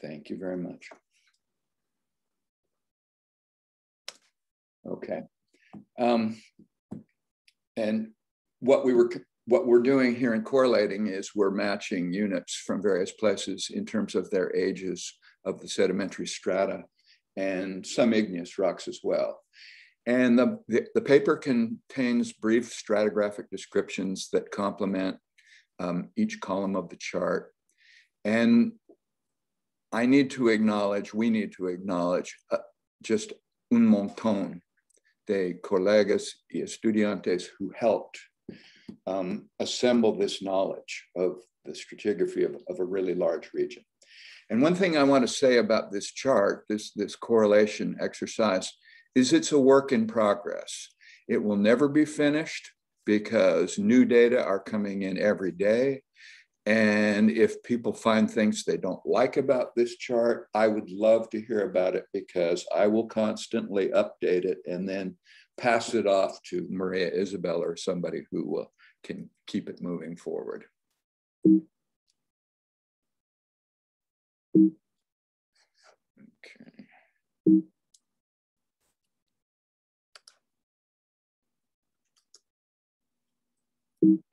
Thank you very much. Okay. Um, and what we were what we're doing here in correlating is we're matching units from various places in terms of their ages of the sedimentary strata and some igneous rocks as well. And the, the, the paper contains brief stratigraphic descriptions that complement um, each column of the chart. And I need to acknowledge, we need to acknowledge uh, just un montón de colegas y estudiantes who helped um, assemble this knowledge of the stratigraphy of, of a really large region. And one thing I want to say about this chart, this, this correlation exercise, is it's a work in progress. It will never be finished because new data are coming in every day. And if people find things they don't like about this chart, I would love to hear about it because I will constantly update it and then pass it off to Maria Isabel or somebody who will, can keep it moving forward. Okay.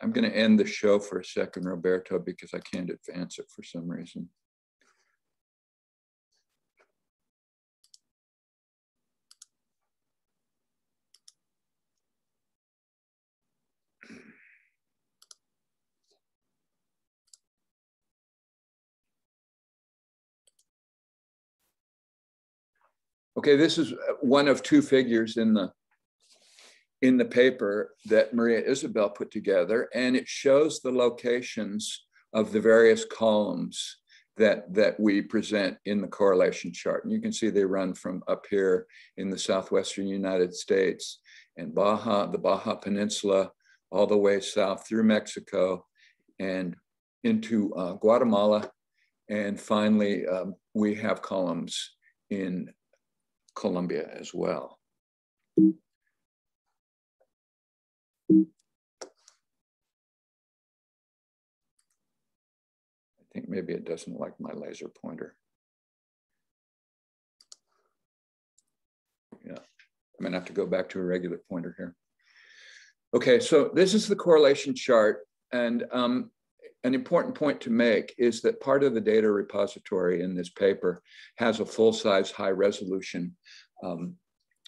I'm going to end the show for a second, Roberto, because I can't advance it for some reason. Okay, this is one of two figures in the in the paper that Maria Isabel put together, and it shows the locations of the various columns that, that we present in the correlation chart. And you can see they run from up here in the southwestern United States and Baja, the Baja Peninsula, all the way south through Mexico and into uh, Guatemala. And finally, um, we have columns in Colombia as well. I think maybe it doesn't like my laser pointer. Yeah, I'm gonna have to go back to a regular pointer here. Okay, so this is the correlation chart. And um, an important point to make is that part of the data repository in this paper has a full-size high resolution um,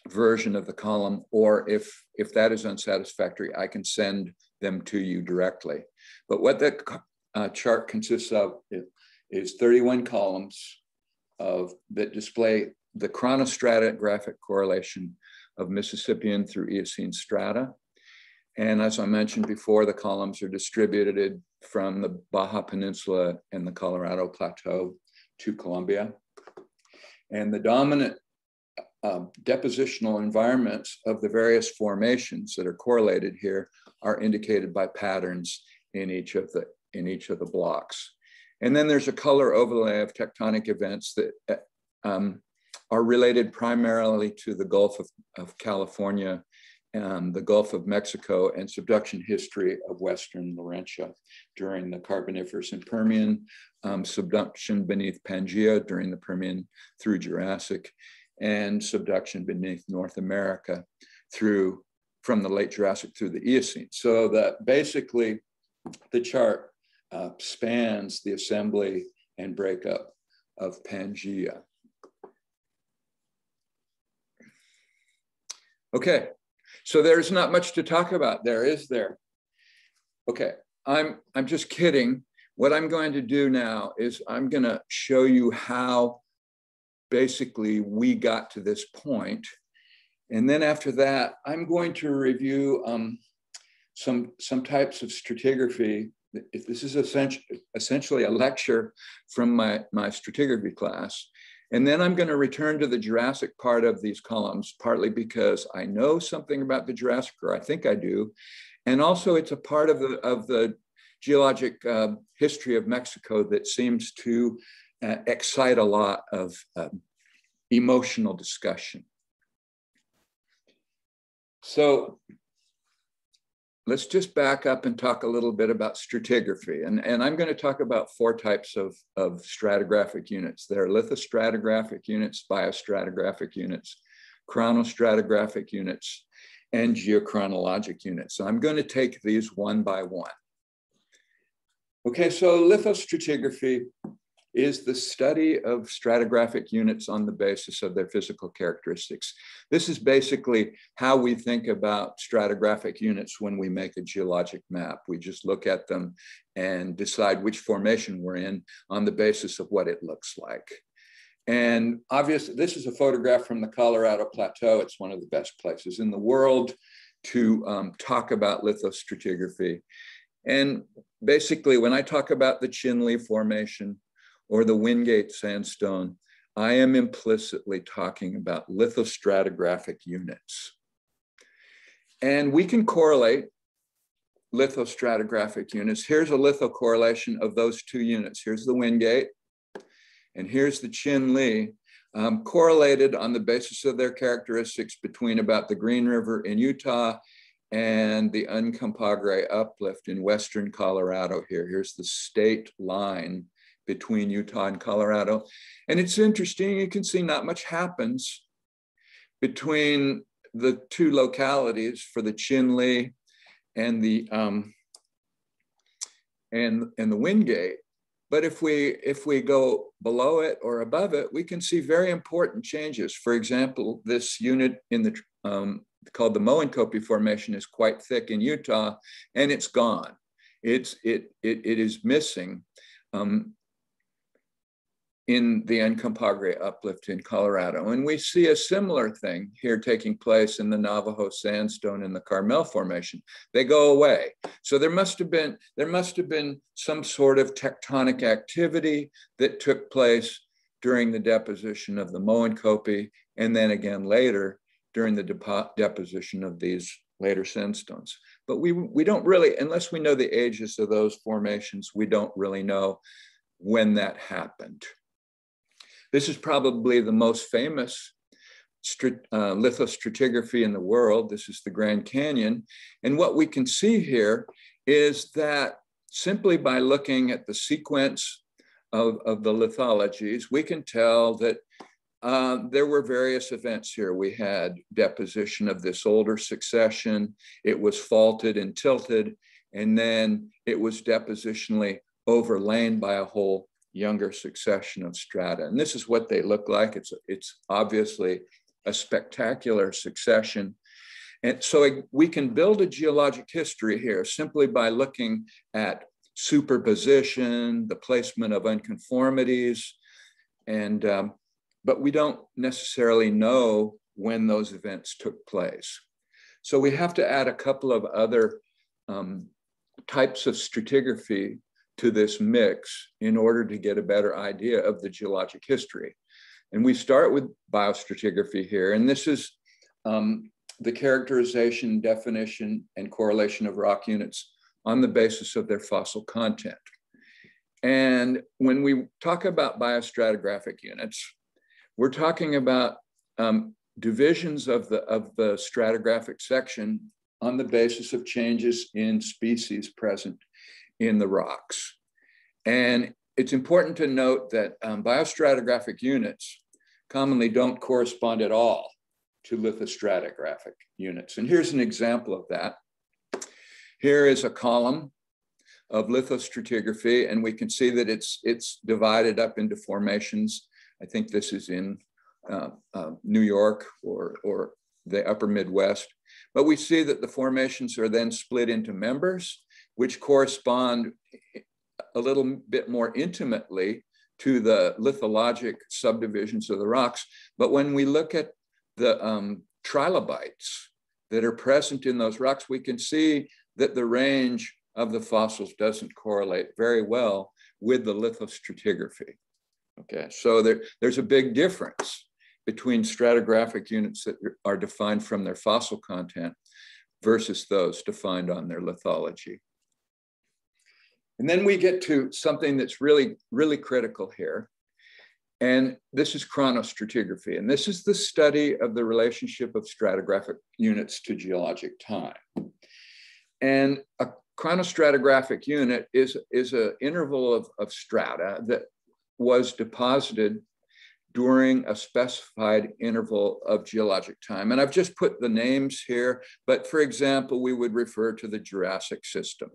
version of the column, or if, if that is unsatisfactory, I can send them to you directly. But what the uh, chart consists of is 31 columns of that display the chronostratigraphic correlation of Mississippian through Eocene strata. And as I mentioned before, the columns are distributed from the Baja Peninsula and the Colorado Plateau to Colombia. And the dominant uh, depositional environments of the various formations that are correlated here are indicated by patterns in each of the in each of the blocks. And then there's a color overlay of tectonic events that uh, um, are related primarily to the Gulf of, of California and the Gulf of Mexico and subduction history of Western Laurentia during the Carboniferous and Permian, um, subduction beneath Pangea during the Permian through Jurassic, and subduction beneath North America through from the late Jurassic through the Eocene. So that basically the chart uh, spans the assembly and breakup of Pangea. Okay, so there's not much to talk about there, is there? Okay, I'm, I'm just kidding. What I'm going to do now is I'm going to show you how basically we got to this point. And then after that, I'm going to review um, some, some types of stratigraphy this is essentially a lecture from my, my stratigraphy class. And then I'm going to return to the Jurassic part of these columns, partly because I know something about the Jurassic, or I think I do. And also it's a part of the, of the geologic uh, history of Mexico that seems to uh, excite a lot of um, emotional discussion. So let's just back up and talk a little bit about stratigraphy. And, and I'm going to talk about four types of, of stratigraphic units. There are lithostratigraphic units, biostratigraphic units, chronostratigraphic units, and geochronologic units. So I'm going to take these one by one. Okay, so lithostratigraphy is the study of stratigraphic units on the basis of their physical characteristics. This is basically how we think about stratigraphic units when we make a geologic map. We just look at them and decide which formation we're in on the basis of what it looks like. And obviously, this is a photograph from the Colorado Plateau. It's one of the best places in the world to um, talk about lithostratigraphy. And basically, when I talk about the Chinle Formation or the Wingate Sandstone, I am implicitly talking about lithostratigraphic units. And we can correlate lithostratigraphic units. Here's a litho correlation of those two units. Here's the Wingate, and here's the Chinle, um, correlated on the basis of their characteristics between about the Green River in Utah and the Uncompahgre uplift in Western Colorado here. Here's the state line between Utah and Colorado. And it's interesting, you can see not much happens between the two localities for the Chinle and the um, and, and the Wingate. But if we, if we go below it or above it, we can see very important changes. For example, this unit in the um, called the Moenkopi Formation is quite thick in Utah, and it's gone. It's it it, it is missing. Um, in the Uncompahgre uplift in Colorado. And we see a similar thing here taking place in the Navajo sandstone in the Carmel Formation. They go away. So there must have been, there must have been some sort of tectonic activity that took place during the deposition of the Moenkopi, and then again later during the depo deposition of these later sandstones. But we, we don't really, unless we know the ages of those formations, we don't really know when that happened. This is probably the most famous uh, lithostratigraphy in the world. This is the Grand Canyon. And what we can see here is that simply by looking at the sequence of, of the lithologies, we can tell that uh, there were various events here. We had deposition of this older succession. It was faulted and tilted, and then it was depositionally overlain by a whole younger succession of strata. And this is what they look like. It's, it's obviously a spectacular succession. And so we can build a geologic history here simply by looking at superposition, the placement of unconformities, and um, but we don't necessarily know when those events took place. So we have to add a couple of other um, types of stratigraphy to this mix in order to get a better idea of the geologic history. And we start with biostratigraphy here, and this is um, the characterization, definition, and correlation of rock units on the basis of their fossil content. And when we talk about biostratigraphic units, we're talking about um, divisions of the, of the stratigraphic section on the basis of changes in species present in the rocks. And it's important to note that um, biostratigraphic units commonly don't correspond at all to lithostratigraphic units. And here's an example of that. Here is a column of lithostratigraphy, and we can see that it's, it's divided up into formations. I think this is in uh, uh, New York or, or the upper Midwest. But we see that the formations are then split into members which correspond a little bit more intimately to the lithologic subdivisions of the rocks. But when we look at the um, trilobites that are present in those rocks, we can see that the range of the fossils doesn't correlate very well with the lithostratigraphy. Okay, so there, there's a big difference between stratigraphic units that are defined from their fossil content versus those defined on their lithology. And then we get to something that's really, really critical here. And this is chronostratigraphy. And this is the study of the relationship of stratigraphic units to geologic time. And a chronostratigraphic unit is, is an interval of, of strata that was deposited during a specified interval of geologic time. And I've just put the names here, but for example, we would refer to the Jurassic system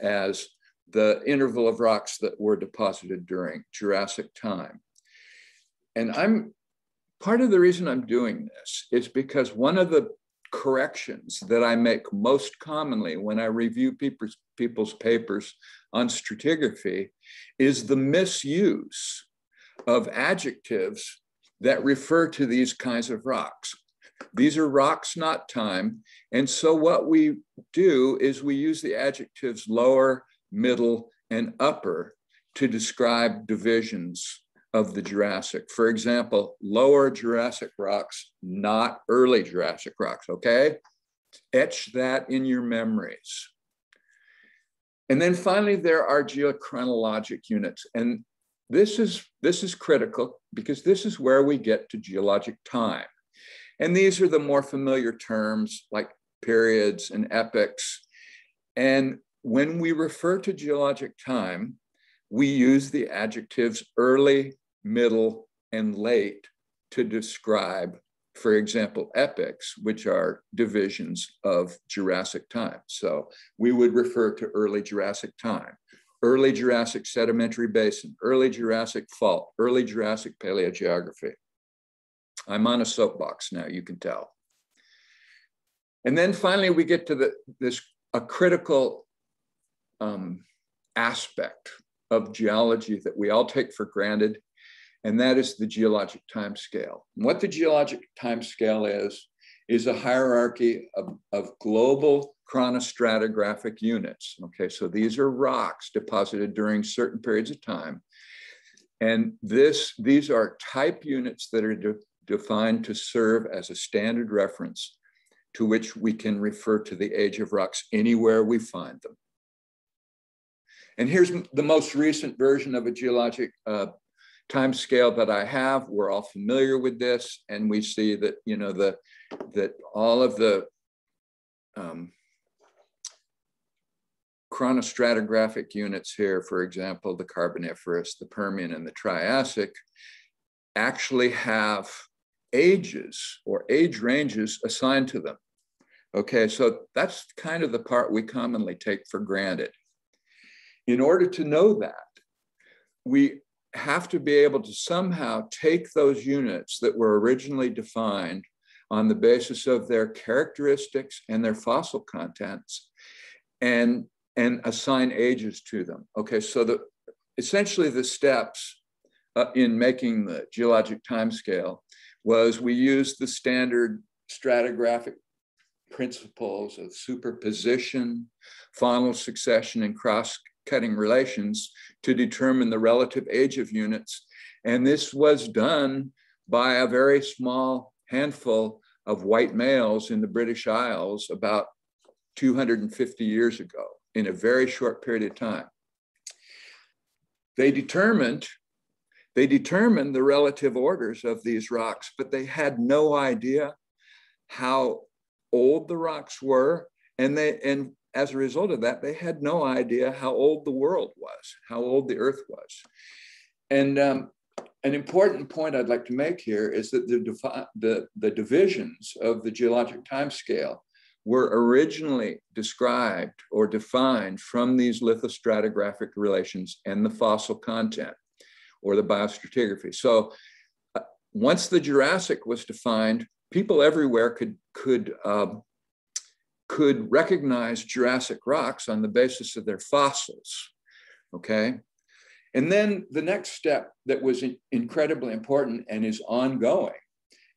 as the interval of rocks that were deposited during Jurassic time. And I'm part of the reason I'm doing this is because one of the corrections that I make most commonly when I review people's, people's papers on stratigraphy is the misuse of adjectives that refer to these kinds of rocks. These are rocks, not time. And so what we do is we use the adjectives lower, middle, and upper to describe divisions of the Jurassic. For example, lower Jurassic rocks, not early Jurassic rocks, okay? Etch that in your memories. And then finally, there are geochronologic units. And this is, this is critical because this is where we get to geologic time. And these are the more familiar terms like periods and epochs. And when we refer to geologic time, we use the adjectives early, middle, and late to describe, for example, epochs, which are divisions of Jurassic time. So we would refer to early Jurassic time, early Jurassic sedimentary basin, early Jurassic fault, early Jurassic paleogeography. I'm on a soapbox now, you can tell. And then finally, we get to the, this a critical um, aspect of geology that we all take for granted, and that is the geologic time scale. And what the geologic time scale is, is a hierarchy of, of global chronostratigraphic units. Okay, so these are rocks deposited during certain periods of time. And this, these are type units that are de defined to serve as a standard reference to which we can refer to the age of rocks anywhere we find them. And here's the most recent version of a geologic uh, time scale that I have. We're all familiar with this, and we see that you know the that all of the um, chronostratigraphic units here, for example, the Carboniferous, the Permian, and the Triassic, actually have ages or age ranges assigned to them. Okay, so that's kind of the part we commonly take for granted. In order to know that, we have to be able to somehow take those units that were originally defined on the basis of their characteristics and their fossil contents and, and assign ages to them. Okay, so the, essentially the steps uh, in making the geologic timescale was we used the standard stratigraphic principles of superposition, faunal succession, and cross cutting relations to determine the relative age of units. And this was done by a very small handful of white males in the British Isles about 250 years ago in a very short period of time. They determined they determined the relative orders of these rocks, but they had no idea how old the rocks were and they and as a result of that, they had no idea how old the world was, how old the earth was. And um, an important point I'd like to make here is that the, the, the divisions of the geologic timescale were originally described or defined from these lithostratigraphic relations and the fossil content or the biostratigraphy. So uh, once the Jurassic was defined, people everywhere could, could um, could recognize Jurassic rocks on the basis of their fossils. Okay. And then the next step that was incredibly important and is ongoing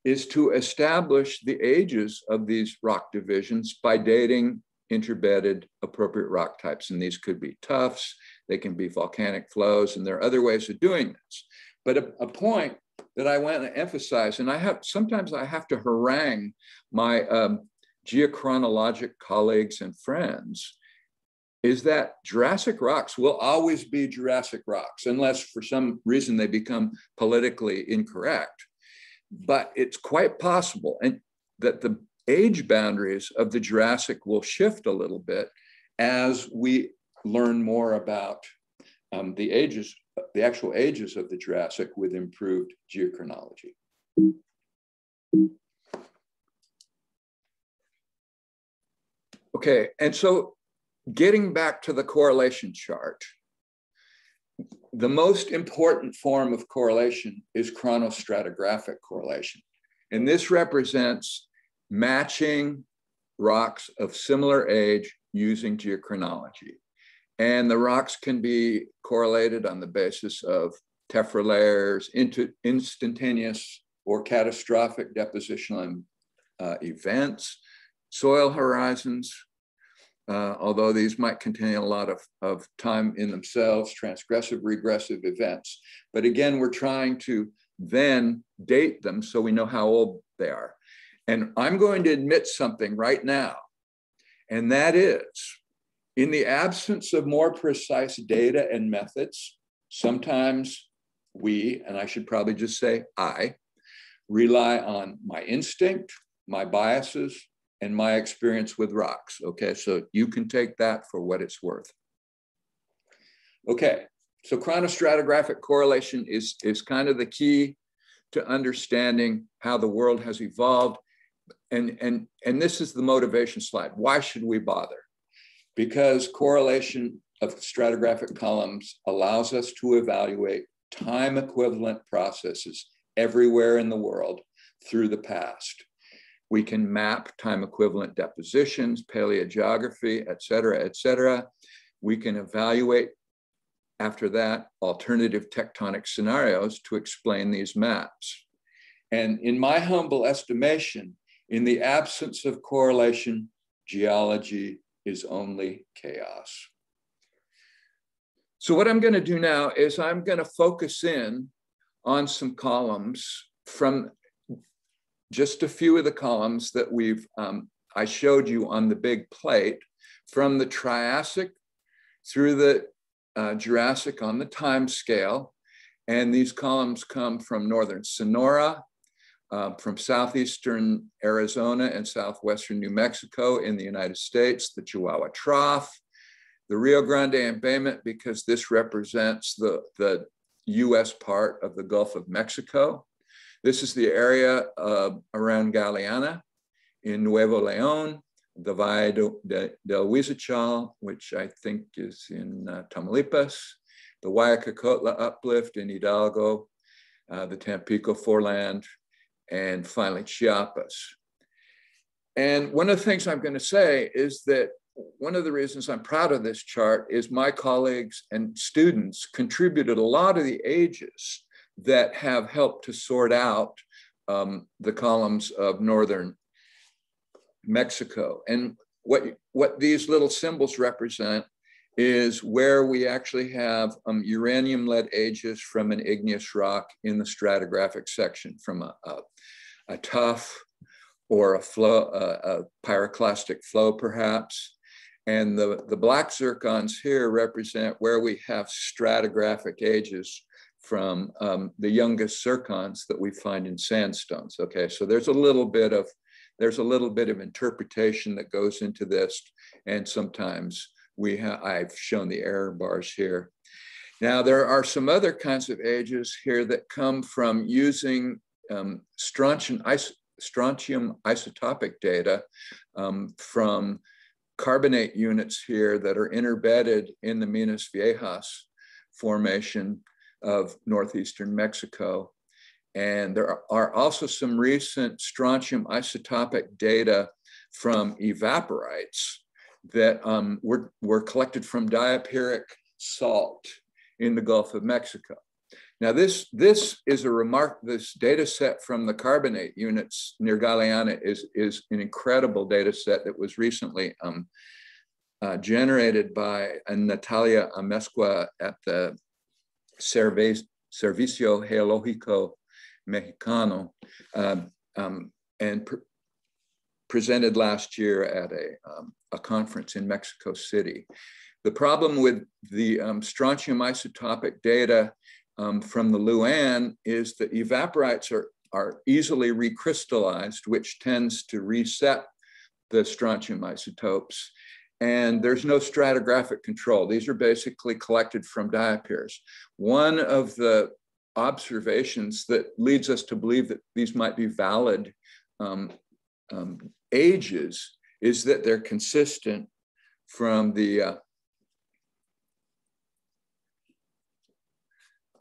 is to establish the ages of these rock divisions by dating interbedded appropriate rock types. And these could be tuffs, they can be volcanic flows, and there are other ways of doing this. But a, a point that I want to emphasize, and I have sometimes I have to harangue my um, geochronologic colleagues and friends is that Jurassic rocks will always be Jurassic rocks, unless for some reason they become politically incorrect. But it's quite possible and that the age boundaries of the Jurassic will shift a little bit as we learn more about um, the ages, the actual ages of the Jurassic with improved geochronology. Okay, and so getting back to the correlation chart, the most important form of correlation is chronostratigraphic correlation. And this represents matching rocks of similar age using geochronology. And the rocks can be correlated on the basis of tephra layers, into instantaneous or catastrophic depositional uh, events, soil horizons, uh, although these might contain a lot of, of time in themselves, transgressive, regressive events. But again, we're trying to then date them so we know how old they are. And I'm going to admit something right now, and that is in the absence of more precise data and methods, sometimes we, and I should probably just say I, rely on my instinct, my biases, and my experience with rocks. Okay, so you can take that for what it's worth. Okay, so chronostratigraphic correlation is, is kind of the key to understanding how the world has evolved. And, and, and this is the motivation slide. Why should we bother? Because correlation of stratigraphic columns allows us to evaluate time equivalent processes everywhere in the world through the past. We can map time equivalent depositions, paleogeography, et cetera, et cetera. We can evaluate after that alternative tectonic scenarios to explain these maps. And in my humble estimation, in the absence of correlation, geology is only chaos. So what I'm going to do now is I'm going to focus in on some columns from just a few of the columns that we've, um, I showed you on the big plate from the Triassic through the uh, Jurassic on the time scale. And these columns come from Northern Sonora, uh, from Southeastern Arizona and Southwestern New Mexico in the United States, the Chihuahua Trough, the Rio Grande Embayment, because this represents the, the US part of the Gulf of Mexico. This is the area uh, around Galeana in Nuevo Leon, the Valle de, del Huizachal, which I think is in uh, Tamaulipas, the Huayacocotla uplift in Hidalgo, uh, the Tampico foreland, and finally Chiapas. And one of the things I'm going to say is that one of the reasons I'm proud of this chart is my colleagues and students contributed a lot of the ages that have helped to sort out um, the columns of northern Mexico. And what, what these little symbols represent is where we actually have um, uranium lead ages from an igneous rock in the stratigraphic section from a, a, a tuff or a flow, a pyroclastic flow perhaps. And the, the black zircons here represent where we have stratigraphic ages from um, the youngest zircons that we find in sandstones. Okay, so there's a little bit of there's a little bit of interpretation that goes into this, and sometimes we have I've shown the error bars here. Now there are some other kinds of ages here that come from using um, strontium, is strontium isotopic data um, from carbonate units here that are interbedded in the Minas Viejas formation of northeastern Mexico. And there are also some recent strontium isotopic data from evaporites that um, were, were collected from diapiric salt in the Gulf of Mexico. Now this, this is a remark, this data set from the carbonate units near Galeana is, is an incredible data set that was recently um, uh, generated by uh, Natalia Amezcua at the Servicio Geológico Mexicano um, um, and pre presented last year at a, um, a conference in Mexico City. The problem with the um, strontium isotopic data um, from the Louann is that evaporites are, are easily recrystallized, which tends to reset the strontium isotopes. And there's no stratigraphic control. These are basically collected from diapirs. One of the observations that leads us to believe that these might be valid um, um, ages is that they're consistent from the uh,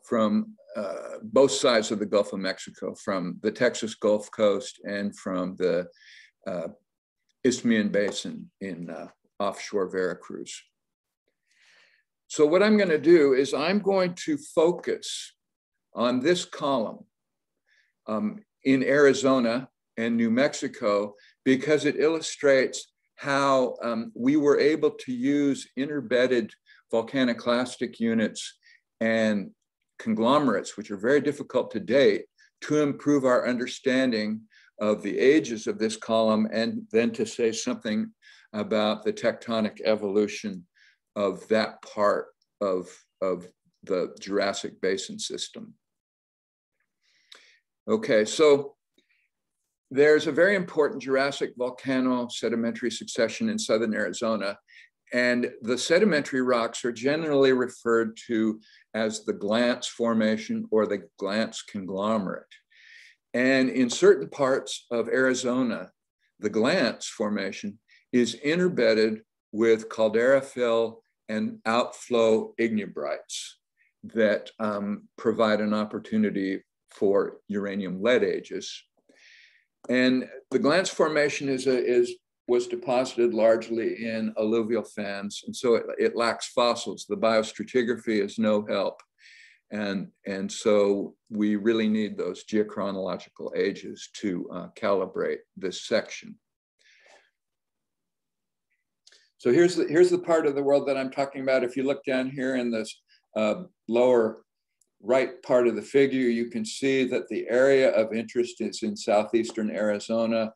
from uh, both sides of the Gulf of Mexico, from the Texas Gulf Coast and from the uh, Isthmian Basin in uh, offshore Veracruz. So what I'm going to do is I'm going to focus on this column um, in Arizona and New Mexico because it illustrates how um, we were able to use interbedded volcaniclastic units and conglomerates, which are very difficult to date, to improve our understanding of the ages of this column and then to say something about the tectonic evolution of that part of, of the Jurassic Basin system. Okay, so there's a very important Jurassic volcano sedimentary succession in southern Arizona, and the sedimentary rocks are generally referred to as the Glance Formation or the Glance Conglomerate. And in certain parts of Arizona, the Glance Formation is interbedded with caldera fill and outflow ignimbrites that um, provide an opportunity for uranium lead ages. And the Glance Formation is, a, is was deposited largely in alluvial fans, and so it, it lacks fossils. The biostratigraphy is no help. And, and so we really need those geochronological ages to uh, calibrate this section. So here's the, here's the part of the world that I'm talking about. If you look down here in this uh, lower right part of the figure, you can see that the area of interest is in southeastern Arizona.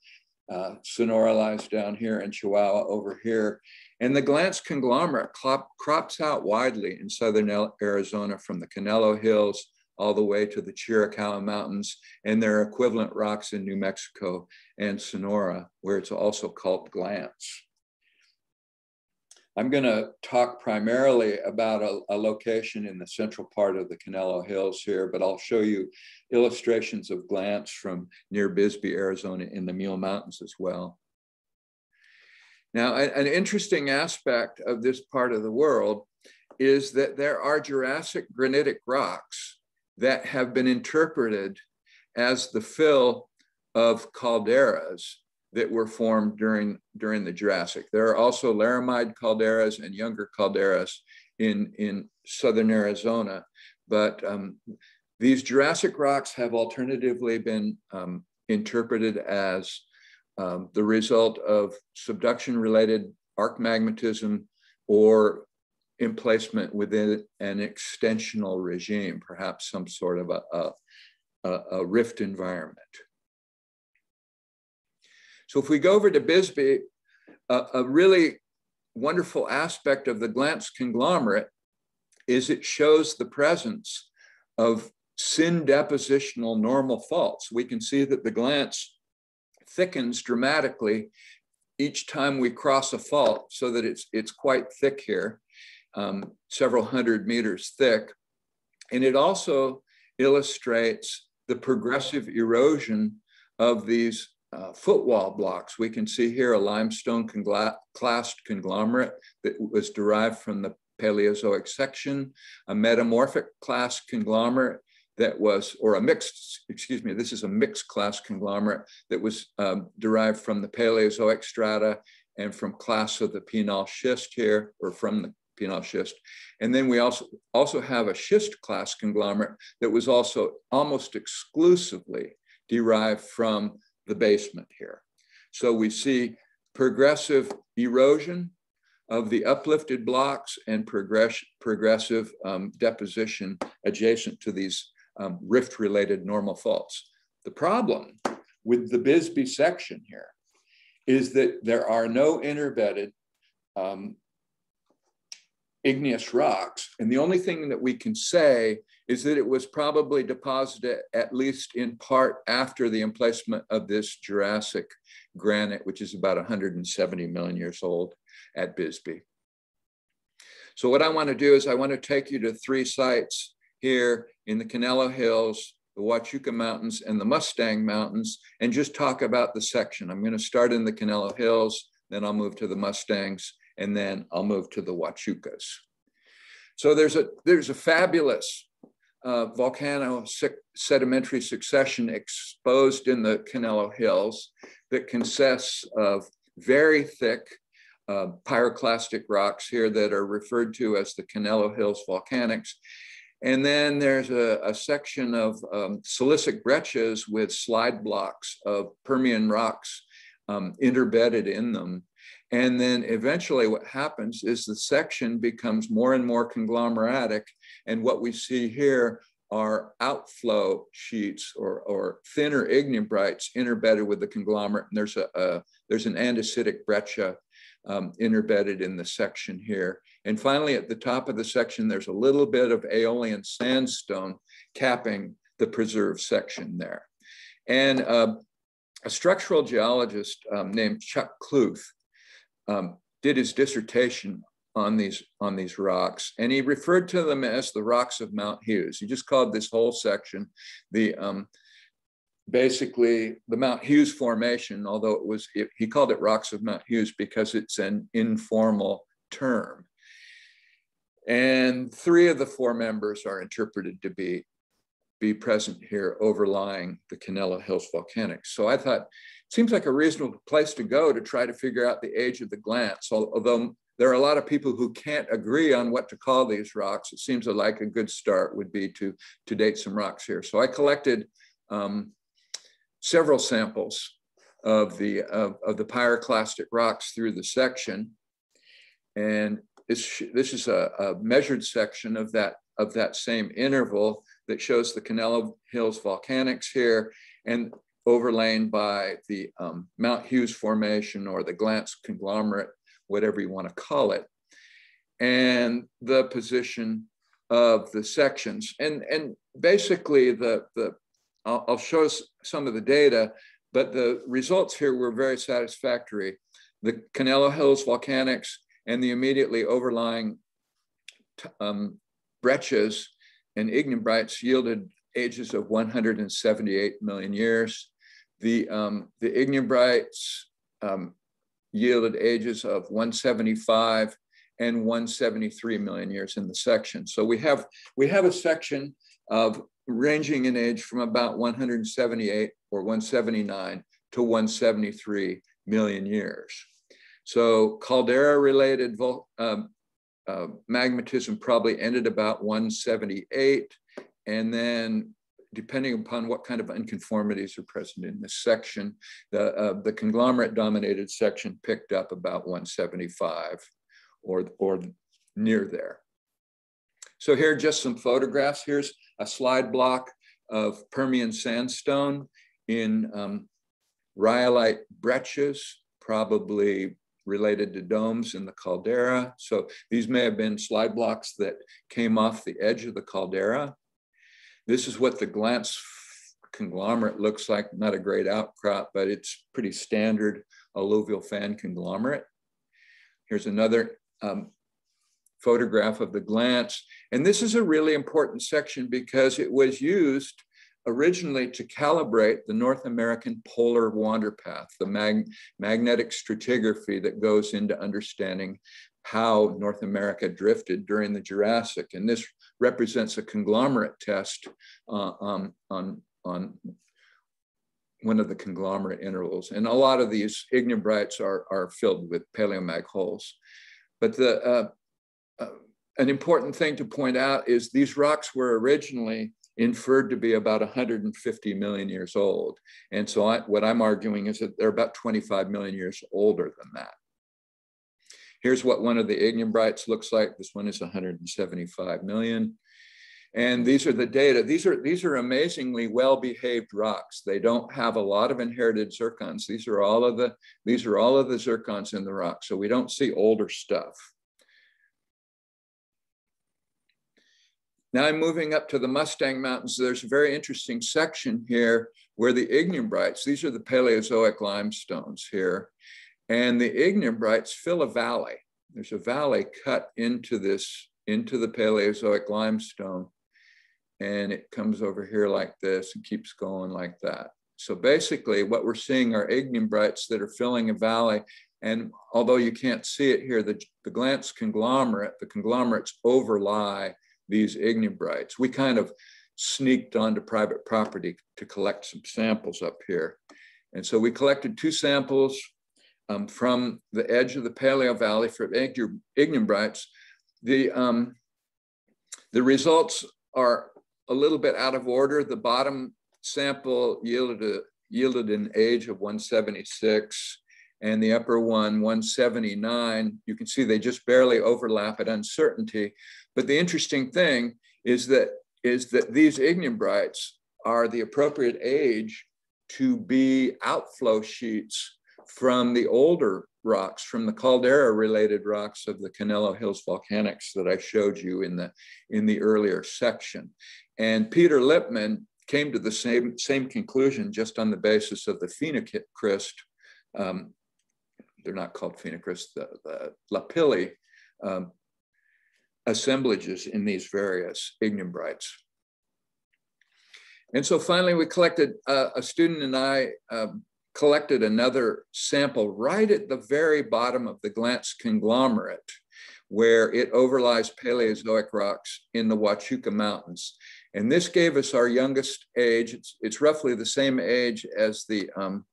Uh, Sonora lies down here and Chihuahua over here. And the glance conglomerate crop, crops out widely in southern Arizona from the Canelo Hills all the way to the Chiricahua Mountains and their equivalent rocks in New Mexico and Sonora, where it's also called glance. I'm going to talk primarily about a, a, location in the central part of the Canelo Hills here, but I'll show you illustrations of glance from near Bisbee, Arizona in the Mule Mountains as well. Now, an interesting aspect of this part of the world is that there are Jurassic granitic rocks that have been interpreted as the fill of calderas that were formed during, during the Jurassic. There are also laramide calderas and younger calderas in, in southern Arizona, but um, these Jurassic rocks have alternatively been um, interpreted as um, the result of subduction related arc magmatism or emplacement within an extensional regime, perhaps some sort of a, a, a rift environment. So if we go over to Bisbee, a, a really wonderful aspect of the glance conglomerate is it shows the presence of syndepositional normal faults. We can see that the glance thickens dramatically each time we cross a fault so that it's, it's quite thick here, um, several hundred meters thick. And it also illustrates the progressive erosion of these uh, footwall blocks. We can see here a limestone congl clast conglomerate that was derived from the Paleozoic section, a metamorphic clast conglomerate that was, or a mixed, excuse me, this is a mixed clast conglomerate that was um, derived from the Paleozoic strata and from clasts of the Pinal schist here, or from the Pinal schist. And then we also, also have a schist clast conglomerate that was also almost exclusively derived from the basement here. So we see progressive erosion of the uplifted blocks and progress, progressive um, deposition adjacent to these um, rift-related normal faults. The problem with the Bisbee section here is that there are no interbedded um, igneous rocks. And the only thing that we can say is that it was probably deposited at least in part after the emplacement of this Jurassic granite, which is about 170 million years old. at Bisbee. So what I want to do is I want to take you to three sites here in the Canelo Hills, the Huachuca Mountains, and the Mustang Mountains, and just talk about the section. I'm going to start in the Canelo Hills, then I'll move to the Mustangs, and then I'll move to the Huachucas. So there's a, there's a fabulous uh, volcano sedimentary succession exposed in the Canelo Hills that consists of very thick uh, pyroclastic rocks here that are referred to as the Canelo Hills volcanics. And then there's a, a section of um, silicic breccias with slide blocks of Permian rocks um, interbedded in them. And then eventually what happens is the section becomes more and more conglomeratic. And what we see here are outflow sheets or, or thinner ignimbrites interbedded with the conglomerate. And there's, a, a there's an andesitic breccia um, interbedded in the section here. And finally, at the top of the section, there's a little bit of Aeolian sandstone capping the preserved section there. And uh, a structural geologist um, named Chuck Kluth um, did his dissertation on these, on these rocks, and he referred to them as the rocks of Mount Hughes. He just called this whole section the um, basically the Mount Hughes formation, although it was, it, he called it rocks of Mount Hughes because it's an informal term. And three of the four members are interpreted to be, be present here overlying the Canelo Hills volcanics. So I thought, seems like a reasonable place to go to try to figure out the age of the glance, although there are a lot of people who can't agree on what to call these rocks. It seems like a good start would be to, to date some rocks here. So I collected um, several samples of the, of, of the pyroclastic rocks through the section. And this, this is a, a measured section of that, of that same interval that shows the Canelo Hills volcanics here and overlain by the um, Mount Hughes Formation or the Glance conglomerate, whatever you want to call it, and the position of the sections. And, and basically the, the I'll, I'll show some of the data, but the results here were very satisfactory. The Canelo Hills volcanics and the immediately overlying um, breccias and ignimbrites yielded ages of 178 million years. The, um, the ignimbrites um, yielded ages of 175 and 173 million years in the section. So we have, we have a section of ranging in age from about 178 or 179 to 173 million years. So caldera related um, uh, magmatism probably ended about 178. And then depending upon what kind of unconformities are present in this section, the, uh, the conglomerate dominated section picked up about 175 or, or near there. So here are just some photographs. Here's a slide block of Permian sandstone in um, rhyolite breccias, probably related to domes in the caldera. So these may have been slide blocks that came off the edge of the caldera. This is what the glance conglomerate looks like. Not a great outcrop, but it's pretty standard alluvial fan conglomerate. Here's another um, photograph of the glance. And this is a really important section because it was used originally to calibrate the North American polar wander path, the mag magnetic stratigraphy that goes into understanding how North America drifted during the Jurassic. And this represents a conglomerate test uh, um, on, on one of the conglomerate intervals. And a lot of these ignimbrites are, are filled with paleomag holes. But the, uh, uh, an important thing to point out is these rocks were originally inferred to be about 150 million years old. And so I, what I'm arguing is that they're about 25 million years older than that. Here's what one of the ignimbrites looks like. This one is 175 million. And these are the data. These are, these are amazingly well-behaved rocks. They don't have a lot of inherited zircons. These are all of the, these are all of the zircons in the rock. So we don't see older stuff. Now I'm moving up to the Mustang Mountains. There's a very interesting section here where the ignimbrites, these are the Paleozoic limestones here, and the ignimbrites fill a valley. there's a valley cut into this, into the Paleozoic limestone. And it comes over here like this and keeps going like that. So basically what we're seeing are ignimbrites that are filling a valley. And although you can't see it here, the, the glance conglomerate, the conglomerates overlie these ignimbrites. We kind of sneaked onto private property to collect some samples up here. And so we collected two samples um, from the edge of the Paleo Valley for ignimbrites. The, um, the results are a little bit out of order. The bottom sample yielded, a, yielded an age of 176 and the upper one 179. You can see they just barely overlap at uncertainty. But the interesting thing is that, is that these ignimbrites are the appropriate age to be outflow sheets from the older rocks, from the caldera related rocks of the Canelo Hills volcanics that I showed you in the, in the earlier section. And Peter Lipman came to the same, same conclusion just on the basis of the phenocryst. Um, they're not called phenocryst, the, the lapilli um, assemblages in these various ignimbrites. And so finally, we collected, uh, a student and I um, collected another sample right at the very bottom of the Glance conglomerate, where it overlies Paleozoic rocks in the Huachuca Mountains. And this gave us our youngest age. It's, it's roughly the same age as the, um,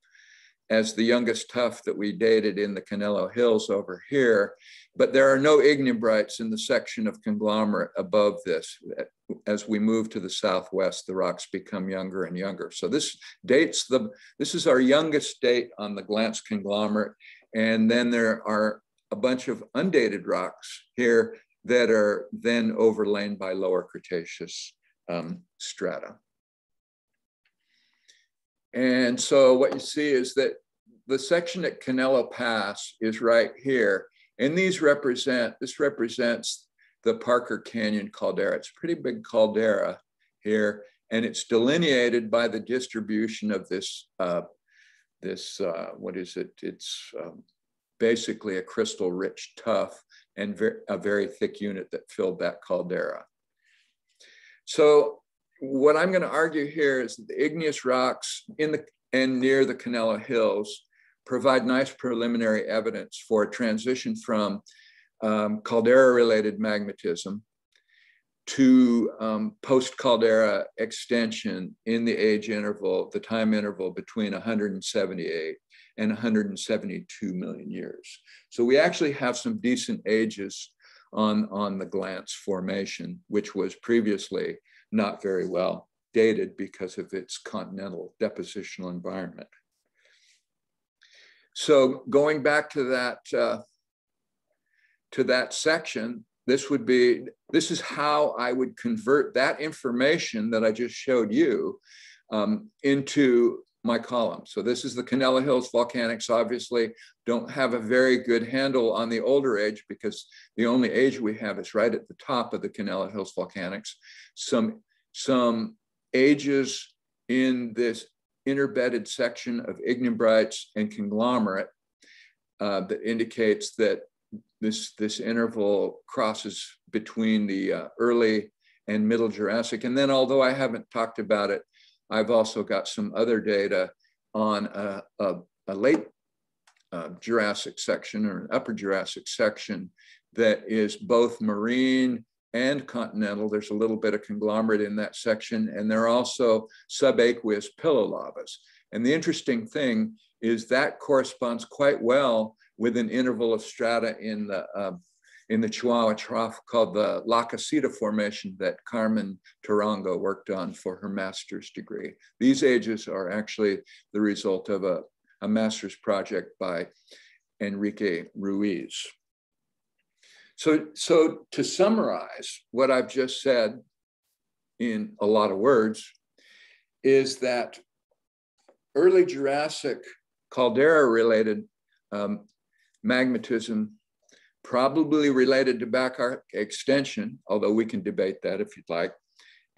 as the youngest tuff that we dated in the Canelo Hills over here. But there are no ignimbrites in the section of conglomerate above this. As we move to the southwest, the rocks become younger and younger. So this dates the, this is our youngest date on the Glance conglomerate. And then there are a bunch of undated rocks here that are then overlain by lower Cretaceous um, strata. And so what you see is that the section at Canelo Pass is right here. And these represent, this represents the Parker Canyon caldera. It's a pretty big caldera here. And it's delineated by the distribution of this, uh, this uh, what is it? It's um, basically a crystal rich tuff and ver a very thick unit that filled that caldera. So what I'm going to argue here is that the igneous rocks in the and near the Canelo Hills provide nice preliminary evidence for a transition from um, caldera-related magmatism to um, post-caldera extension in the age interval, the time interval between 178 and 172 million years. So we actually have some decent ages on, on the glance formation, which was previously not very well dated because of its continental depositional environment. So going back to that, uh, to that section, this would be, this is how I would convert that information that I just showed you um, into my column. So this is the Canelo Hills volcanics, obviously don't have a very good handle on the older age because the only age we have is right at the top of the Canelo Hills volcanics. Some, some ages in this interbedded section of ignimbrites and conglomerate uh, that indicates that this, this interval crosses between the uh, early and middle Jurassic. And then although I haven't talked about it I've also got some other data on a, a, a late uh, Jurassic section or an upper Jurassic section that is both marine and continental. There's a little bit of conglomerate in that section, and there are also subaqueous pillow lavas. And the interesting thing is that corresponds quite well with an interval of strata in the uh, in the Chihuahua Trough called the La Casita Formation that Carmen Tarango worked on for her master's degree. These ages are actually the result of a, a master's project by Enrique Ruiz. So, so to summarize what I've just said in a lot of words is that early Jurassic caldera related um, magmatism probably related to back arc extension, although we can debate that if you'd like,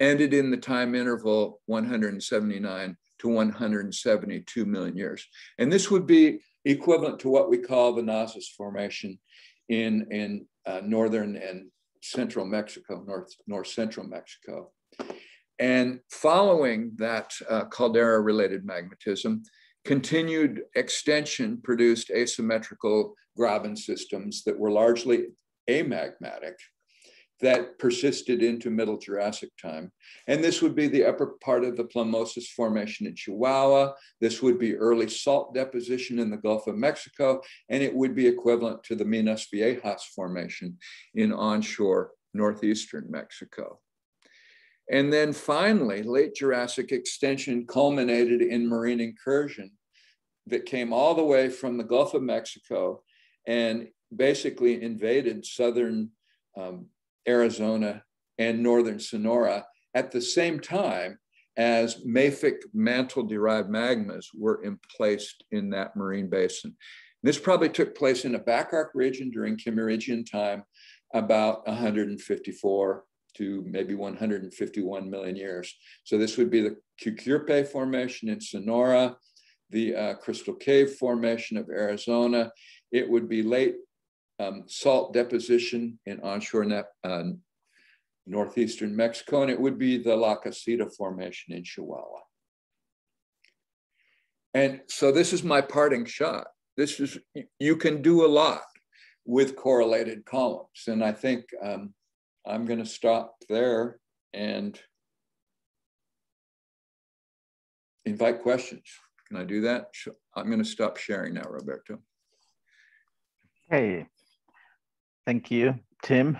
ended in the time interval 179 to 172 million years. And this would be equivalent to what we call the Nazas Formation in, in uh, northern and central Mexico, north, north central Mexico. And following that uh, caldera related magmatism, continued extension produced asymmetrical graben systems that were largely amagmatic that persisted into Middle Jurassic time. And this would be the upper part of the Plomosas Formation in Chihuahua. This would be early salt deposition in the Gulf of Mexico, and it would be equivalent to the Minas Viejas Formation in onshore northeastern Mexico. And then finally, late Jurassic extension culminated in marine incursion that came all the way from the Gulf of Mexico and basically invaded southern um, Arizona, and northern Sonora at the same time as mafic mantle derived magmas were emplaced in that marine basin. This probably took place in a back arc region during Kimmeridgian time, about 154 to maybe 151 million years. So this would be the Cucurpe Formation in Sonora, the uh, Crystal Cave Formation of Arizona. It would be late um, salt deposition in onshore uh, northeastern Mexico, and it would be the La Casita Formation in Chihuahua. And so this is my parting shot. This is, you can do a lot with correlated columns. And I think um, I'm gonna stop there and invite questions. Can I do that? I'm gonna stop sharing now, Roberto. Hey, Thank you, Tim.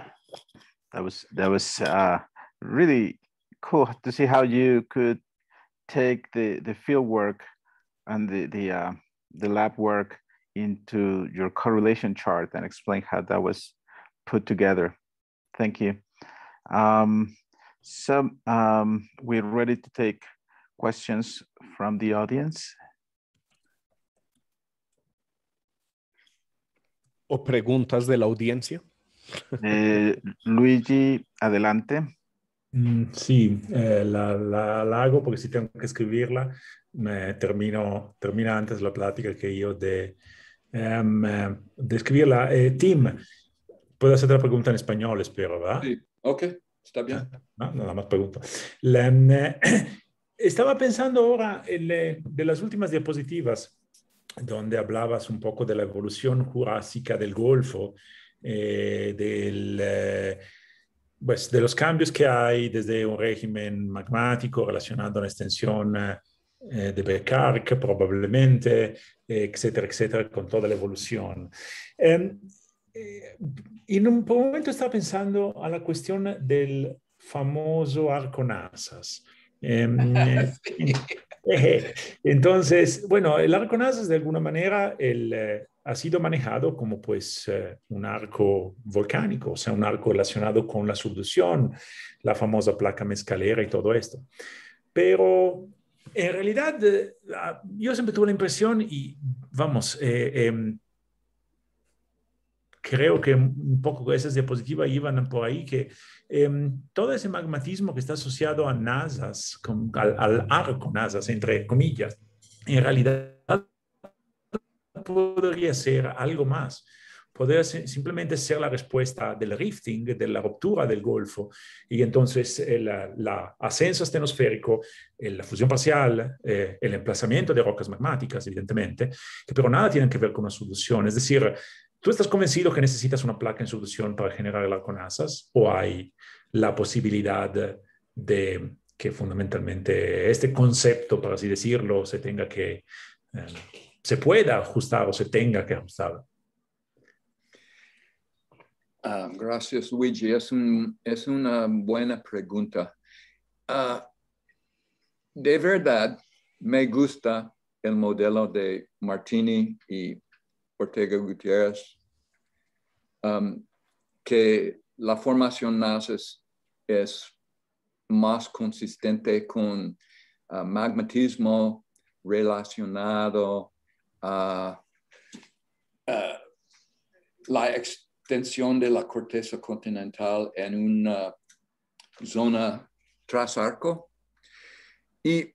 That was that was uh, really cool to see how you could take the the field work and the the uh, the lab work into your correlation chart and explain how that was put together. Thank you. Um, so um, we're ready to take questions from the audience. o preguntas de la audiencia? Eh, Luigi, adelante. Mm, sí, eh, la, la, hago porque si tengo que escribirla, me termino, termina antes la plática que yo de, em, de escribirla. Eh, Tim, puedo hacer la pregunta en español, espero, ¿verdad? Sí, ok, está bien. Ah, nada más pregunto. Em, estaba pensando ahora en, de las últimas diapositivas donde hablabas un poco de la evolución jurásica del Golfo, eh, del, eh, pues, de los cambios que hay desde un régimen magmático relacionado a la extensión eh, de Bekark, probablemente, etcétera, etcétera, con toda la evolución. Em, en un momento estaba pensando a la cuestión del famoso arco Nazas. Em, entonces, bueno, el arco Nazas de alguna manera el, eh, ha sido manejado como pues eh, un arco volcánico, o sea, un arco relacionado con la subducción, la famosa placa mezcalera y todo esto. Pero en realidad, eh, yo siempre tuve la impresión y vamos, em, creo que un poco esas diapositivas iban por ahí, que em, todo ese magmatismo que está asociado a NASAs, al, arco NASAs, entre comillas, en realidad podría ser algo más. Podría simplemente ser la respuesta del rifting, de la ruptura del Golfo, y entonces el la ascenso astenosférico, la fusión parcial, eh, el emplazamiento de rocas magmáticas, evidentemente, que pero nada tienen que ver con una solución. Es decir, ¿Tú estás convencido que necesitas una placa en solución para generar el arconazas o hay la posibilidad de que fundamentalmente este concepto, por así decirlo, se tenga que, eh, se pueda ajustar o se tenga que ajustar? Ah, gracias, Luigi. Es, es, una buena pregunta. Ah, de verdad, me gusta el modelo de Martini y Ortega Gutiérrez, um, que la formación NASAS es más consistente con uh, magmatismo relacionado a la extensión de la corteza continental en una zona tras arco. Y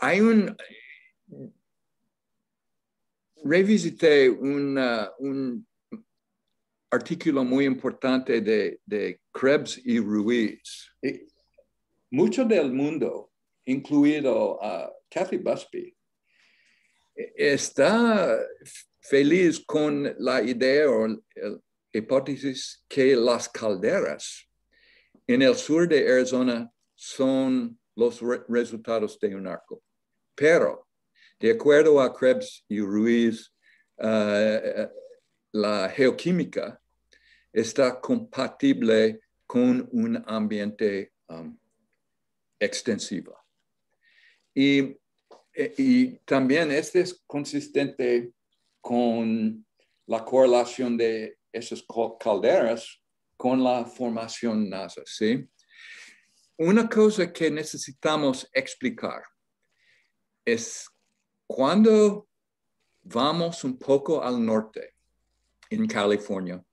hay un revisité un, artículo muy importante de, Krebs y Ruiz. Mucho del mundo, incluido a Kathy Busby, está feliz con la idea o la hipótesis que las calderas en el sur de Arizona son los re resultados de un arco. Pero, de acuerdo a Krebs y Ruiz, uh, la geoquímica está compatible con un ambiente um, extensivo. Y, y, también este es consistente con la correlación de esas calderas con la formación NASA, ¿sí? Una cosa que necesitamos explicar es cuando vamos un poco al norte, en California,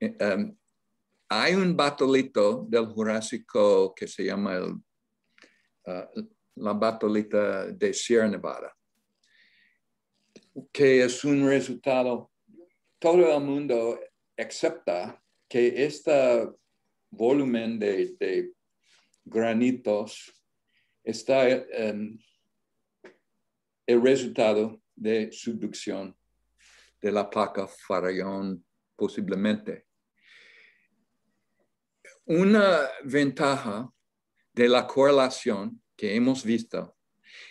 um, hay un batolito del Jurásico que se llama el, uh, la batolita de Sierra Nevada, que es un resultado, todo el mundo acepta que este volumen de, de granitos está um, el resultado de subducción de la placa Farallón posiblemente. Una ventaja de la correlación que hemos visto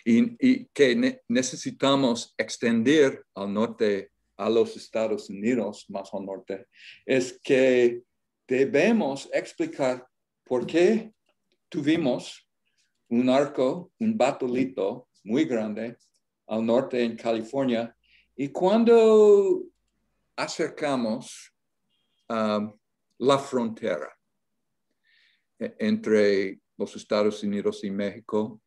y, que ne necesitamos extender al norte a los Estados Unidos, más al norte, es que debemos explicar por qué tuvimos un arco, un batolito muy grande al norte en California. Y cuando acercamos um, la frontera e, entre los Estados Unidos y México,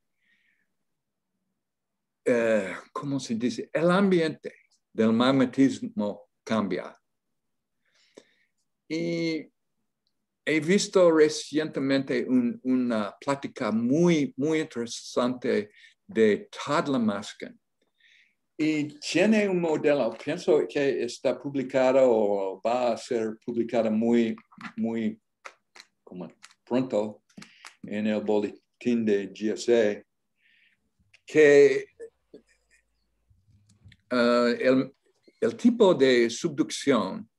eh, ¿cómo se dice? El ambiente del magnetismo cambia. Y he visto recientemente un, una plática muy, muy interesante de Todd Lamaskin, y tiene un modelo, pienso que está publicado o va a ser publicado muy, muy pronto en el boletín de GSA, que el, el tipo de subducción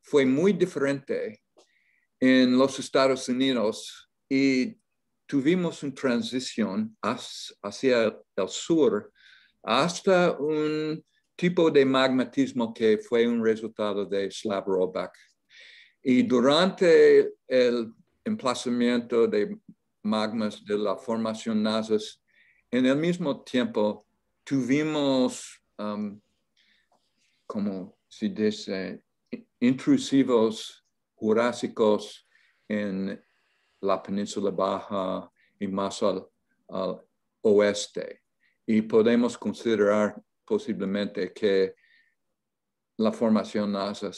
fue muy diferente en los Estados Unidos y tuvimos una transición hacia el sur hasta un tipo de magmatismo que fue un resultado de slab rollback. Y durante el emplazamiento de magmas de la formación NASAS, en el mismo tiempo tuvimos, um, como se dice, intrusivos jurásicos en la península baja y más al oeste y podemos considerar posiblemente que la formación NASA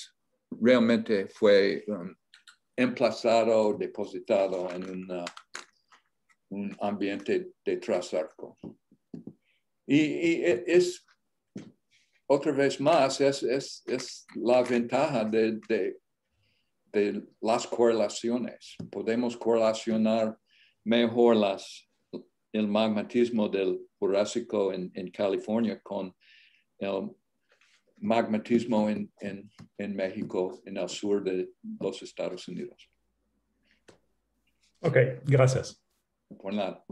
realmente fue um, emplazado, depositado en un ambiente de trasarco. Y, es, otra vez más, es, es, la ventaja de, de, las correlaciones. Podemos correlacionar mejor las, el magmatismo del Jurásico en, en California con el magmatismo en, en, en, México, en el sur de los Estados Unidos. Ok, gracias. Por nada.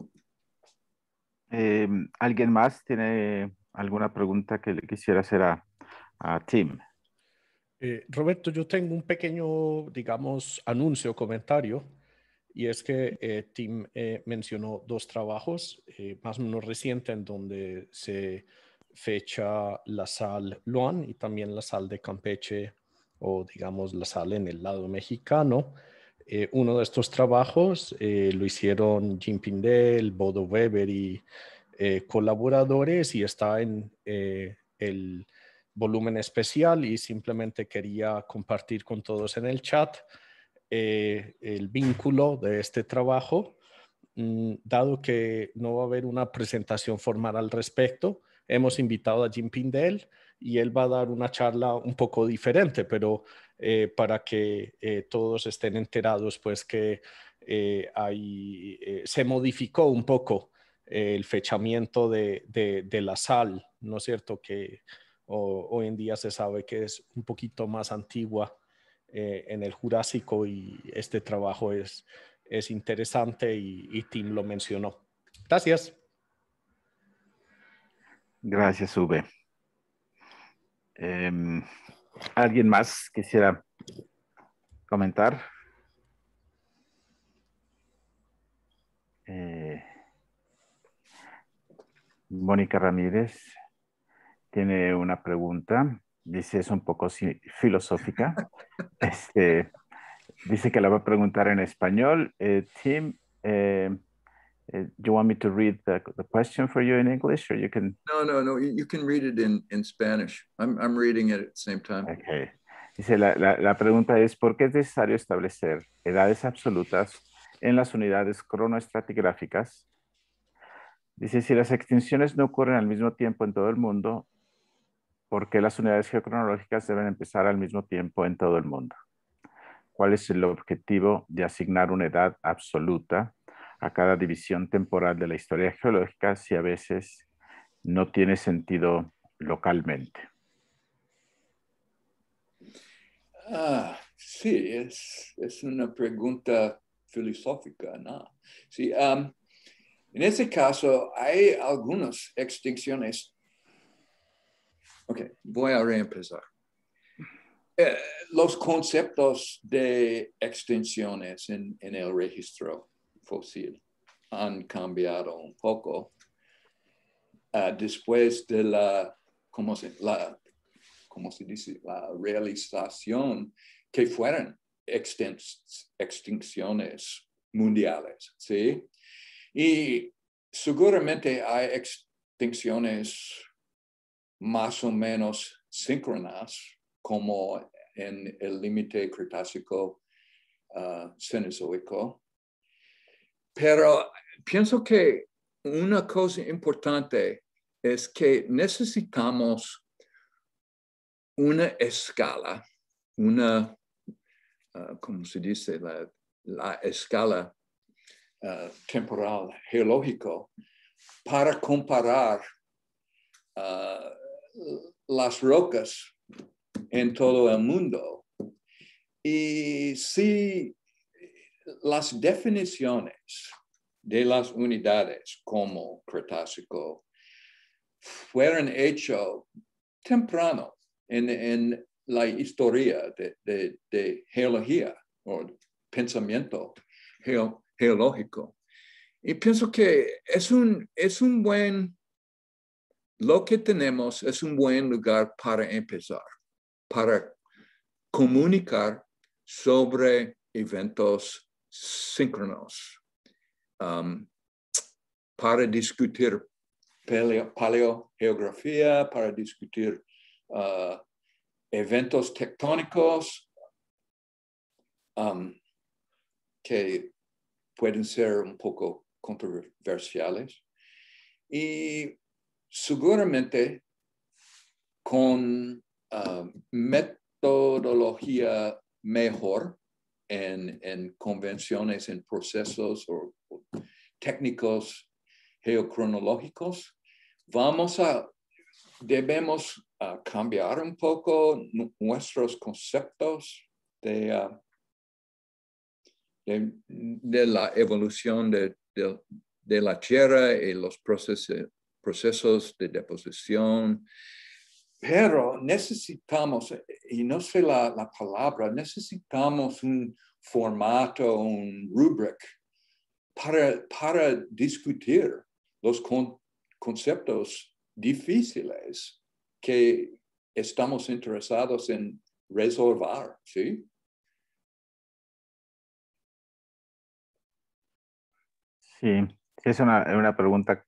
Eh, ¿Alguien más tiene alguna pregunta que le quisiera hacer a, a Tim? Eh, Roberto, yo tengo un pequeño, digamos, anuncio, comentario y es que eh, Tim eh, mencionó dos trabajos eh, más o menos recientes en donde se fecha la sal Luan y también la sal de Campeche o digamos la sal en el lado mexicano. uno de estos trabajos lo hicieron Jim Pindel, Bodo Weber y colaboradores y está en el volumen especial y simplemente quería compartir con todos en el chat eh, el vínculo de este trabajo, mm, dado que no va a haber una presentación formal al respecto. Hemos invitado a Jim Pindel y él va a dar una charla un poco diferente, pero eh, para que eh, todos estén enterados, pues que se modificó un poco el fechamiento de, de, la sal, ¿no es cierto? Que hoy en día se sabe que es un poquito más antigua en el Jurásico y este trabajo es, es interesante y, Tim lo mencionó. Gracias. Gracias, Ube. Em, ¿Alguien más quisiera comentar? Eh, Mónica Ramírez tiene una pregunta. Dice, es un poco filosófica. Este, dice que la va a preguntar en español. Eh, Tim, eh, uh, do you want me to read the, the question for you in English or you can? No, no, no, you can read it in, in Spanish. I'm, I'm reading it at the same time. Okay. Dice, la, la, la pregunta es, ¿por qué es necesario establecer edades absolutas en las unidades cronoestratigráficas? Dice, si las extinciones no ocurren al mismo tiempo en todo el mundo, ¿por qué las unidades geocronológicas deben empezar al mismo tiempo en todo el mundo? ¿Cuál es el objetivo de asignar una edad absoluta a cada división temporal de la historia geológica si a veces no tiene sentido localmente. Ah, sí, es, una pregunta filosófica, ¿no? Sí, en ese caso hay algunas extinciones. Ok, voy a reempezar. Eh, los conceptos de extinciones en, el registro fósil han cambiado un poco uh, después de la, ¿cómo se, la, ¿cómo se dice? La realización que fueron extinciones mundiales, ¿sí? Y seguramente hay extinciones más o menos síncronas, como en el límite cretácico uh, cenozoico, pero pienso que una cosa importante es que necesitamos una escala, una, uh, ¿cómo se dice? La, escala uh, temporal geológico para comparar uh, las rocas en todo el mundo. Y si las definiciones de las unidades como Cretácico fueron hechas temprano en, la historia de, geología o pensamiento geológico. Y pienso que es un, es un buen, lo que tenemos es un buen lugar para empezar, para comunicar sobre eventos síncronos um, para discutir paleogeografía, para discutir uh, eventos tectónicos um, que pueden ser un poco controversiales. Y seguramente con uh, metodología mejor en, convenciones, en procesos o, técnicos geocronológicos, vamos a, debemos cambiar un poco nuestros conceptos de, ah, de, la evolución de, la tierra y los procesos, procesos de deposición, pero necesitamos, y no sé la, palabra, necesitamos un formato, un rubric para, para discutir los conceptos difíciles que estamos interesados en resolver, ¿sí? Sí, es una, una pregunta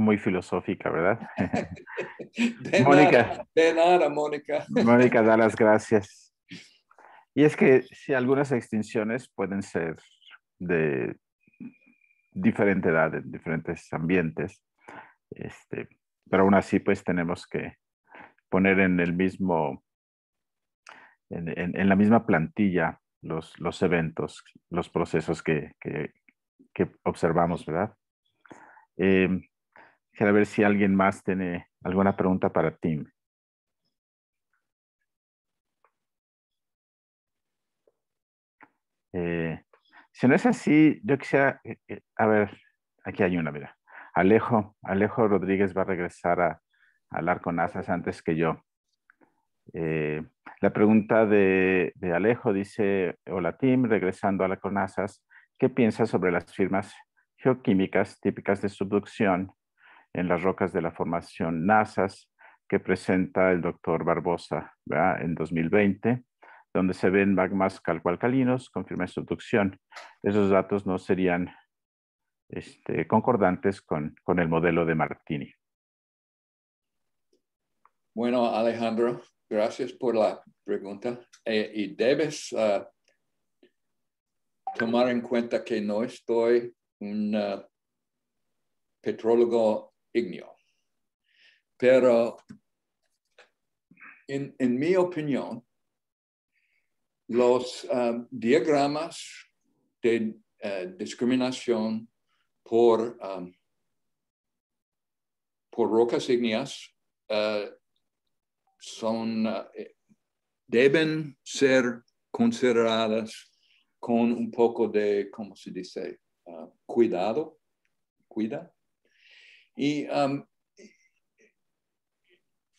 muy filosófica, ¿verdad? De Mónica. Nada, de nada, Mónica. Mónica, da las gracias. Y es que si algunas extinciones pueden ser de diferente edad, en diferentes ambientes, este, pero aún así pues tenemos que poner en el mismo, en, la misma plantilla los, los eventos, los procesos que, que, observamos, ¿verdad? Eh, quiero ver si alguien más tiene alguna pregunta para Tim. Eh, si no es así, yo quisiera, eh, eh, a ver, aquí hay una, mira. Alejo, Alejo Rodríguez va a regresar a, hablar con Asas antes que yo. la pregunta de, Alejo dice, hola Tim, regresando a la CONASAS, ¿qué piensas sobre las firmas geoquímicas típicas de subducción en las rocas de la formación NASAS que presenta el doctor Barbosa en 2020? donde se ven magmas calcoalcalinos con firme subducción. Esos datos no serían este, concordantes con, con, el modelo de Martini. Bueno, Alejandro, gracias por la pregunta. Eh, y debes uh, tomar en cuenta que no estoy un uh, petrólogo ignio, pero en, en mi opinión, los um, diagramas de uh, discriminación por, um, por rocas ígneas uh, son, uh, deben ser consideradas con un poco de, ¿cómo se dice? cuidado, cuida. Y um,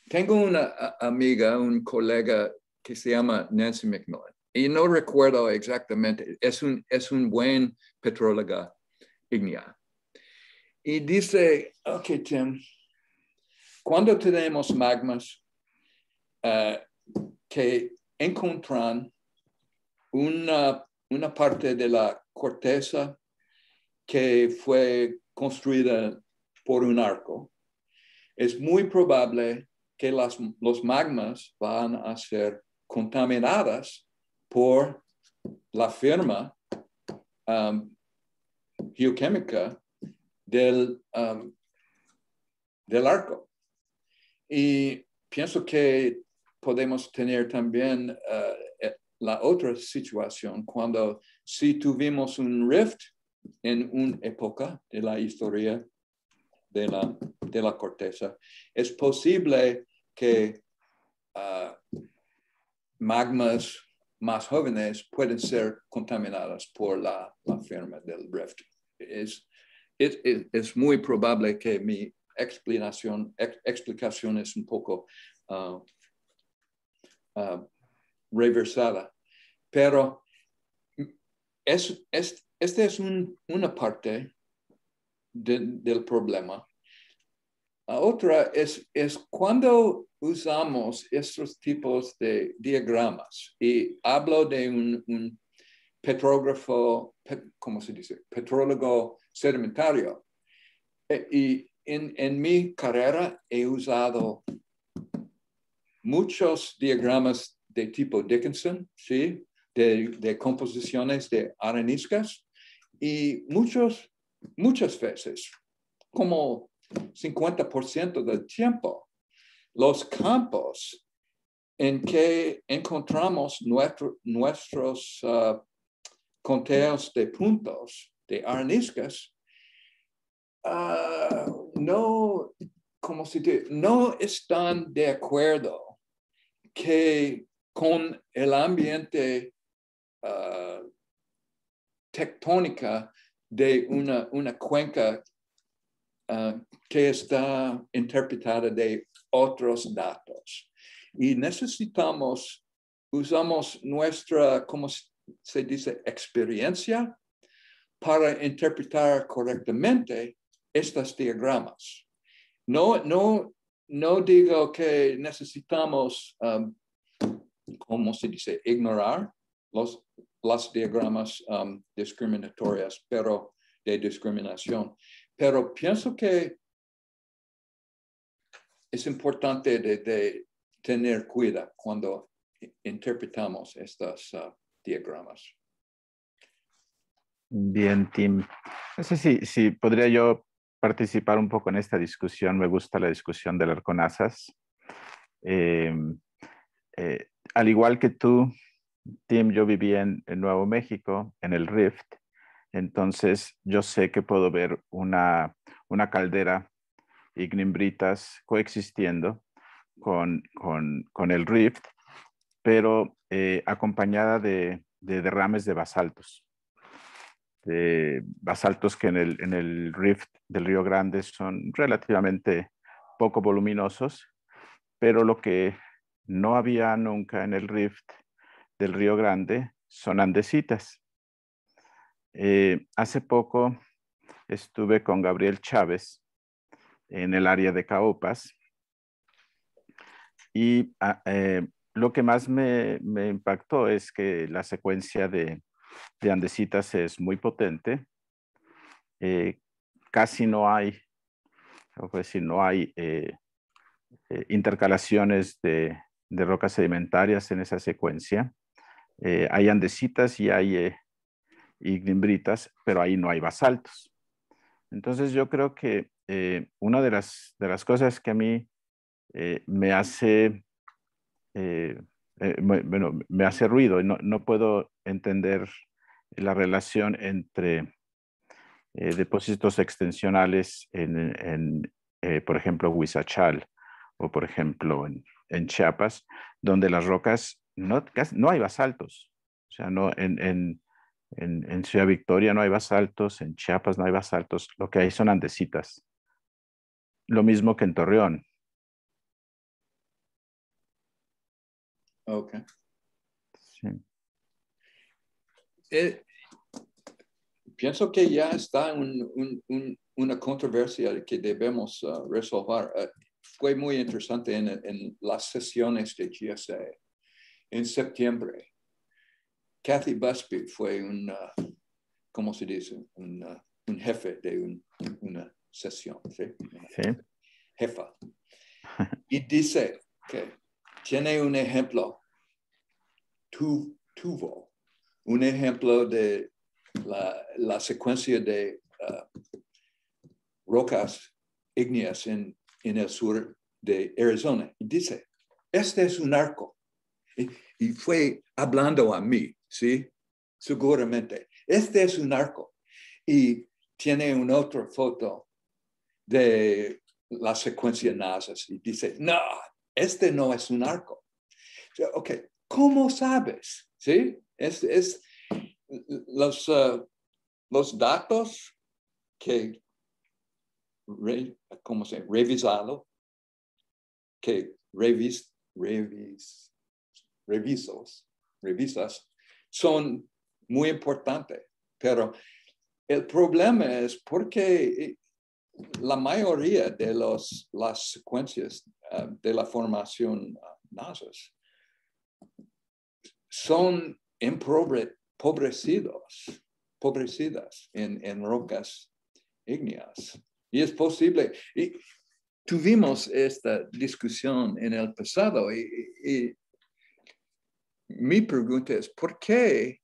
tengo una amiga, un colega que se llama Nancy McMillan y no recuerdo exactamente, es un, es un buen petróloga ignea. Y dice, ok, Tim, cuando tenemos magmas eh, que encuentran una, una parte de la corteza que fue construida por un arco, es muy probable que las, los magmas van a ser contaminadas por la firma um, geoquímica del, um, del arco. Y pienso que podemos tener también uh, eh, la otra situación cuando si tuvimos un rift en una época de la historia de la, de la corteza, es posible que uh, magmas más jóvenes pueden ser contaminadas por la, la firma del rift. Es, es, es, muy probable que mi explicación, explicación es un poco uh, reversada, pero es, es, esta es un, una parte de, del problema. Otra es, es cuando usamos estos tipos de diagramas y hablo de un, petrógrafo, ¿cómo se dice? Petrólogo sedimentario. E, y en, en, mi carrera he usado muchos diagramas de tipo Dickinson, ¿sí? De composiciones de areniscas y muchos, muchas veces, como 50% del tiempo, los campos en que encontramos nuestros uh, conteos de puntos, de areniscas, uh, no, como si no están de acuerdo que con el ambiente uh, tectónica de una, una cuenca que está interpretada de otros datos. Y necesitamos, usamos nuestra, ¿cómo se dice?, experiencia para interpretar correctamente estos diagramas. No, no, no digo que necesitamos, um, ¿cómo se dice?, ignorar los, los diagramas um, discriminatorios, pero de discriminación. Pero pienso que es importante de, tener cuidado cuando interpretamos estos uh, diagramas. Bien, Tim. No sé si, si podría yo participar un poco en esta discusión. Me gusta la discusión del Arconazas. Eh, eh, al igual que tú, Tim, yo viví en, Nuevo México, en el Rift, entonces yo sé que puedo ver una, una caldera ignimbritas coexistiendo con, con, el Rift, pero eh, acompañada de, derrames de basaltos. De basaltos que en el, en el Rift del Río Grande son relativamente poco voluminosos, pero lo que no había nunca en el Rift del Río Grande son andesitas. Eh, hace poco estuve con Gabriel Chávez en el área de Caopas y ah, eh, lo que más me, impactó es que la secuencia de, andesitas es muy potente. Eh, casi no hay, no hay intercalaciones de rocas sedimentarias en esa secuencia. Eh, hay andesitas y hay eh, ignimbritas, pero ahí no hay basaltos. Entonces yo creo que eh, una de las, de las cosas que a mí me hace, bueno, me hace ruido y no, no, puedo entender la relación entre depósitos extensionales en, en por ejemplo, Huizachal o por ejemplo en, en Chiapas, donde las rocas no, no hay basaltos. O sea, no, en, en, en, Ciudad Victoria no hay basaltos, en Chiapas no hay basaltos, lo que hay son andesitas. Lo mismo que en Torreón. Ok. Sí. Eh, pienso que ya está un, un, una controversia que debemos uh, resolver. Uh, fue muy interesante en, las sesiones de GSA en septiembre. Kathy Busby fue un, ¿cómo se dice? Un, jefe de una sesión, ¿sí? Jefa. Y dice que tiene un ejemplo, tuvo un ejemplo de la, secuencia de uh, rocas ígneas en en el sur de Arizona. Y dice, este es un arco. Y, fue hablando a mí, ¿sí? Seguramente. Este es un arco. Y tiene una otra foto de la secuencia NASA's y dice, no, este no es un arco. ok, ¿cómo sabes? ¿Sí? Es, es los, uh, los datos que re, ¿cómo se revisado, que revis, revis, revisos, revisas, son muy importantes, pero el problema es porque la mayoría de los, las secuencias uh, de la formación uh, son empobrecidos, empobrecidas en, en rocas ígneas. Y es posible. Y tuvimos esta discusión en el pasado y, mi pregunta es, ¿por qué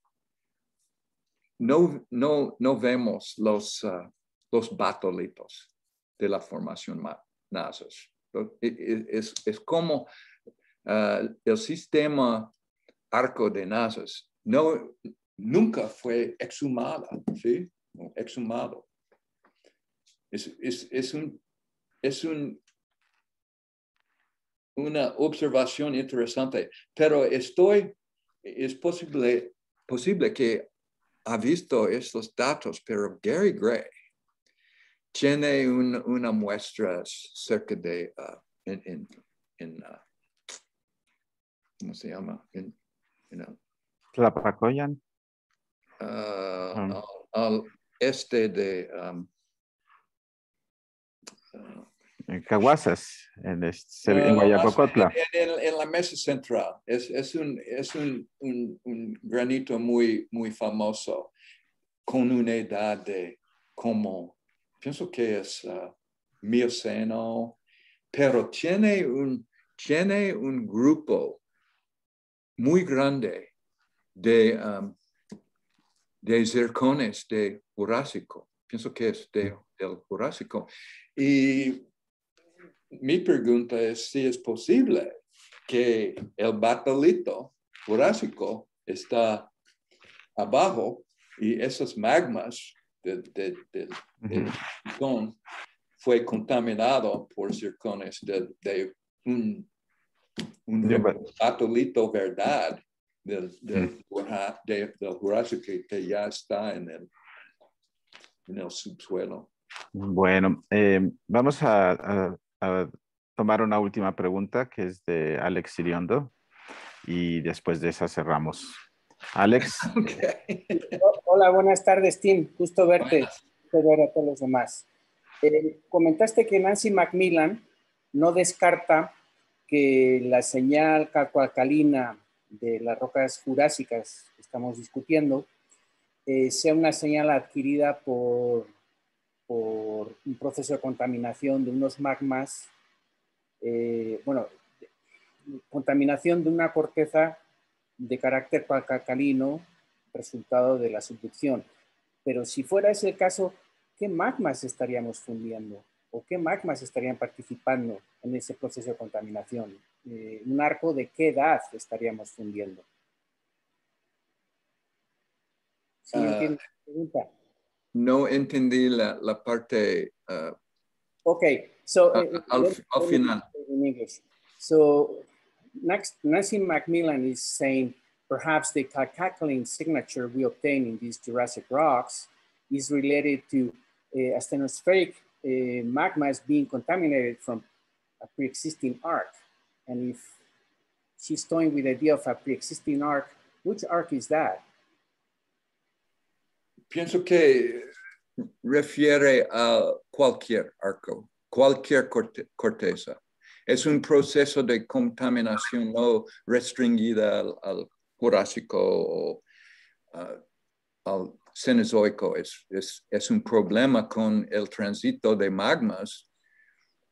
no, no, no vemos los, uh, los batolitos de la formación NASA's? Es, es como uh, el sistema arco de NASA's no, nunca fue exhumada, ¿sí? Exhumado. Es, es, es, un, es un, una observación interesante, pero estoy, es posible, posible que ha visto estos datos, pero Gary Gray tiene un, una muestra cerca de, uh, en, en, en uh, ¿cómo se llama? En, en uh, Tlapacoyan. Uh, al, este de um, en Caguasas, en, este, en Guayacocotla. En, la mesa central. Es, es, un, es un, un, granito muy, muy famoso con una edad de como, pienso que es uh, mioceno, pero tiene un, tiene un grupo muy grande de, um, de zircones de Jurásico. Pienso que es de, del Jurásico. Y mi pregunta es si es posible que el batolito jurásico está abajo y esos magmas del de, de, fue contaminado por circones de, un, un batolito verdad del, del, del Jurásico que, ya está en el, en el subsuelo. Bueno, eh, vamos a, a, a, tomar una última pregunta que es de Alex Iriondo y después de esa cerramos. Alex. Hola, buenas tardes, Tim. Gusto verte. Gusto ver a todos los demás. Eh, comentaste que Nancy Macmillan no descarta que la señal calcoalcalina de las rocas jurásicas que estamos discutiendo eh, sea una señal adquirida por, por un proceso de contaminación de unos magmas, eh, bueno, contaminación de una corteza de carácter calcalino resultado de la subducción. Pero si fuera ese el caso, ¿qué magmas estaríamos fundiendo? ¿O qué magmas estarían participando en ese proceso de contaminación? Eh, ¿Un arco de qué edad estaríamos fundiendo? ¿Sí uh, pregunta? No entendí la, la parte. Uh, ok, so. Uh, al, al final. In English. So, next, Nancy Macmillan is saying perhaps the calcaline signature we obtain in these Jurassic rocks is related to uh, asthenospheric uh, magmas being contaminated from a pre-existing arc. And if she's toying with the idea of a pre-existing arc, which arc is that? Pienso que refiere a cualquier arco, cualquier corte corteza. Es un proceso de contaminación no restringida al, al Jurásico o al Cenozoico. Es, un problema con el tránsito de magmas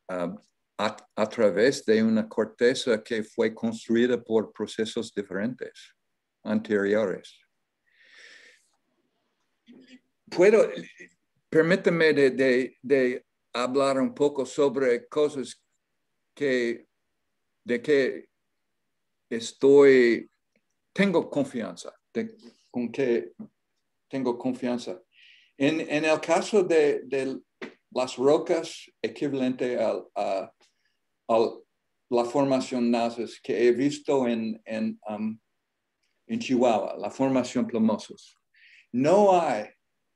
a, través de una corteza que fue construida por procesos diferentes, anteriores. Puedo, permíteme de, de, hablar un poco sobre cosas que, de que estoy tengo confianza, de, con que tengo confianza. En, en el caso de, de, las rocas equivalente a, a, la formación nazas que he visto en, en, um, en Chihuahua, la formación plumosos, no hay,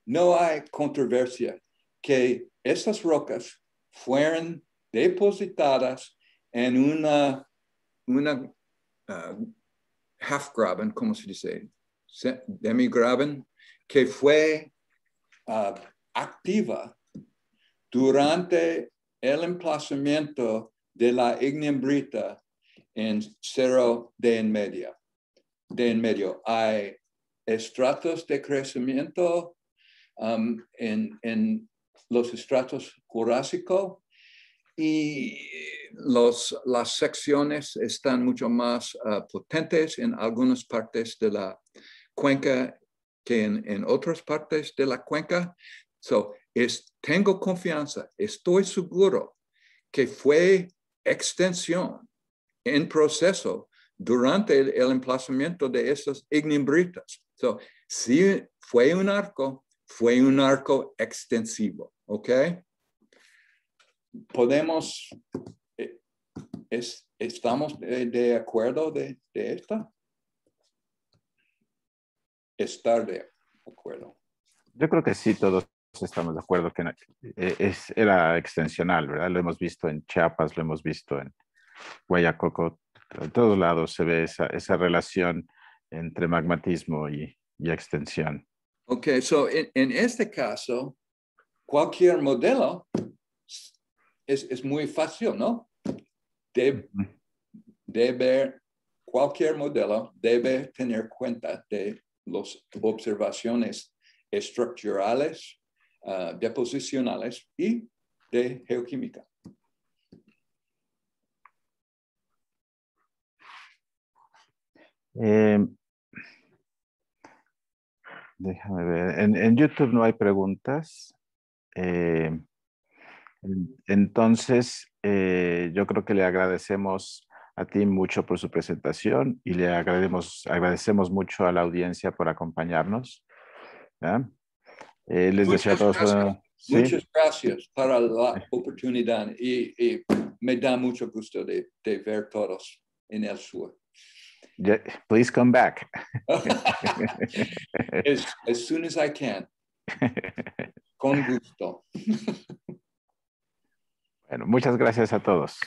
no hay controversia que estas rocas fueron depositadas en una, una uh, half-graben, ¿cómo se dice? Demi-graben, que fue uh, activa durante el emplazamiento de la ignimbrita en cero de en medio. De en medio hay estratos de crecimiento um, en, en, los estratos jurásicos y los, las secciones están mucho más uh, potentes en algunas partes de la cuenca que en, en otras partes de la cuenca. So, es, tengo confianza, estoy seguro que fue extensión en proceso durante el, el emplazamiento de esas ignimbritas. So, si fue un arco, fue un arco extensivo, ¿ok? podemos, eh, es, ¿estamos de, acuerdo de, de, esta? Estar de acuerdo. Yo creo que sí, todos estamos de acuerdo que eh, es, era extensional, ¿verdad? Lo hemos visto en Chiapas, lo hemos visto en Guayacoco, en todos lados se ve esa, esa relación entre magmatismo y, y extensión. Ok, so en, este caso, cualquier modelo es, es muy fácil, ¿no? De, debe, cualquier modelo debe tener cuenta de las observaciones estructurales, uh, deposicionales y de geoquímica. Eh, déjame ver. En, en, YouTube no hay preguntas. Eh, entonces, eh, yo creo que le agradecemos a ti mucho por su presentación y le agradecemos, agradecemos mucho a la audiencia por acompañarnos. Eh, les deseo a todos Muchas gracias para la oportunidad y, y, me da mucho gusto de, de ver todos en el sur. Please come back. as, as soon as I can. Con gusto. Bueno, muchas gracias a todos.